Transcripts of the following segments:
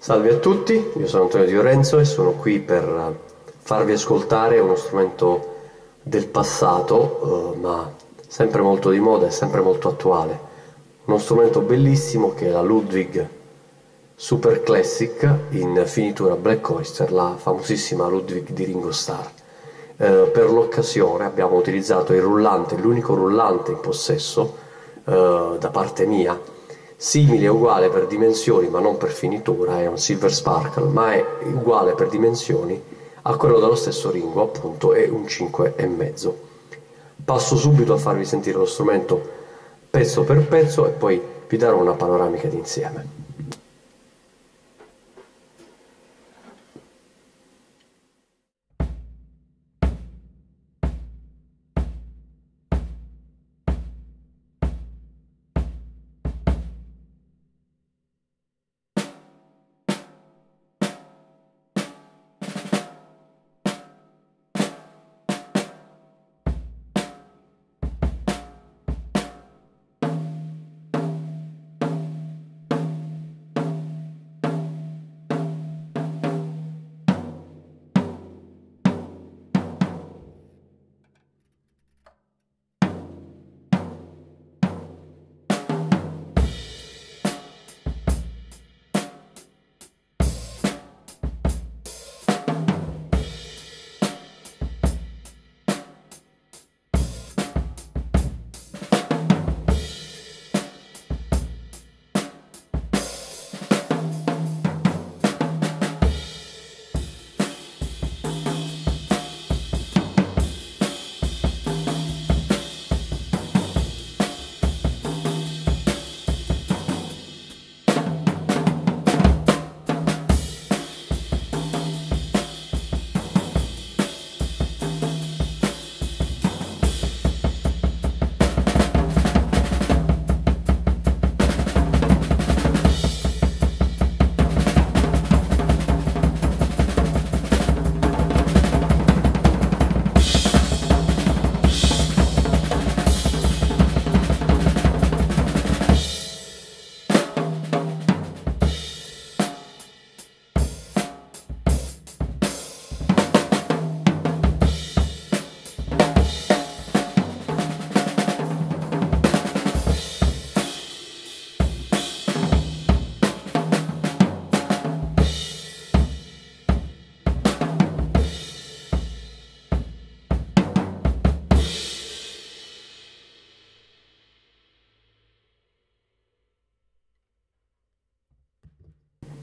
Salve a tutti, io sono Antonio Di Lorenzo e sono qui per farvi ascoltare uno strumento del passato, eh, ma sempre molto di moda e sempre molto attuale. Uno strumento bellissimo che è la Ludwig Super Classic in finitura Black Oyster, la famosissima Ludwig di Ringo Starr. Eh, per l'occasione abbiamo utilizzato il rullante, l'unico rullante in possesso eh, da parte mia, simile e uguale per dimensioni ma non per finitura, è un Silver Sparkle, ma è uguale per dimensioni a quello dello stesso Ringo, appunto, è un 5,5. Passo subito a farvi sentire lo strumento pezzo per pezzo e poi vi darò una panoramica d'insieme.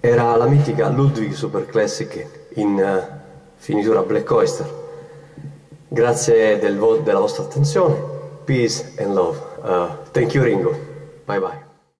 Era la mitica Ludwig Super Classic in uh, finitura Black Oyster. Grazie del della vostra attenzione. Peace and love. Uh, thank you Ringo. Bye bye.